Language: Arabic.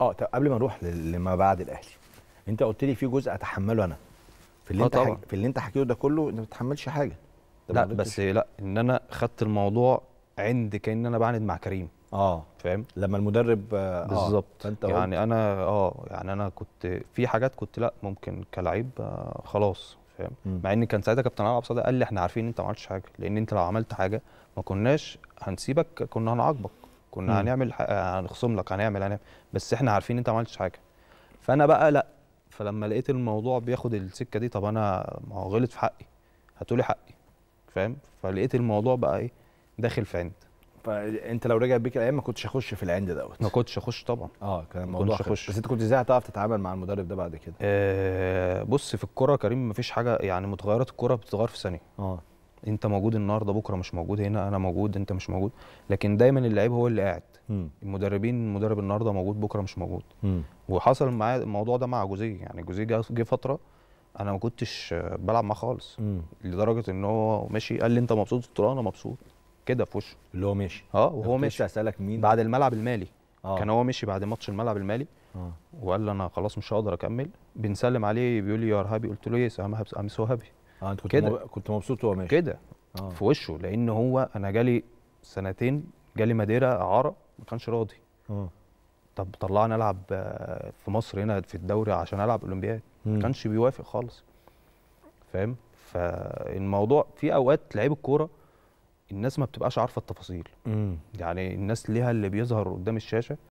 آه طب قبل ما نروح لما بعد الأهلي أنت قلت لي في جزء أتحمله أنا. في اللي آه أنت طبعاً. في اللي أنت حكيته ده كله أنت ما بتتحملش حاجة. لا. بس لا إن أنا خدت الموضوع عند كأن أنا بعند مع كريم. آه. فاهم؟ لما المدرب آه بالظبط. فأنت قلت- يعني أنا آه يعني أنا كنت في حاجات كنت لا ممكن كلعيب آه خلاص فاهم. مع إن كان ساعتها كابتن علي عبد الصادق قال لي إحنا عارفين إن أنت ما عملتش حاجة لأن أنت لو عملت حاجة ما كناش هنسيبك كنا هنعاقبك. كنا. هنعمل هنخصم لك هنعمل هنعمل. بس إحنا عارفين ان إنت ما عملتش حاجة. فأنا بقى لأ. فلما لقيت الموضوع بياخد السكة دي طب أنا ما هو غلط في حقي. هاتولي حقي. فاهم؟ فلقيت الموضوع بقى إيه؟ داخل في عند. فأنت لو رجع بيك الأيام ما كنتش هخش في العند دوت. ما كنتش أخش طبعا. آه كان ما الموضوع. أخش. بس أنت كنت إزاي هتعرف تتعامل مع المدرب ده بعد كده؟ آه بص في الكورة كريم مفيش حاجة يعني متغيرات الكورة بتتغير في ثانية. آه. انت موجود النهارده بكره مش موجود هنا أنا موجود انت مش موجود. لكن دايما اللعيب هو اللي قاعد. امم المدربين المدرب النهارده موجود بكره مش موجود. امم وحصل معايا الموضوع ده مع جوزيه. يعني جوزيه جه فترة أنا ما كنتش آه، بلعب معاه خالص. امم لدرجة إن هو ماشي قال لي أنت مبسوط؟ قلت له أنا مبسوط. كده في وشه. اللي هو ماشي آه وهو ماشي اسالك مين؟ بعد الملعب المالي. آه. كان هو مشي بعد ماتش الملعب المالي. آه. وقال لي أنا خلاص مش هقدر أكمل. بنسلم عليه بيقول لي you happy قلت له yes I'm so happy آه أنت كنت كده. كنت مبسوط وهو ماشي. كده. آه. في وشه لأن هو أنا جالي سنتين جالي ماديرا اعاره ما كانش راضي. آه. طب طلعني ألعب آه، في مصر هنا في الدوري عشان ألعب أولمبياد. ما مم. كانش بيوافق خالص. فاهم؟ فالموضوع في أوقات لعيب الكورة الناس ما بتبقاش عارفة التفاصيل. امم يعني الناس ليها اللي بيظهر قدام الشاشة.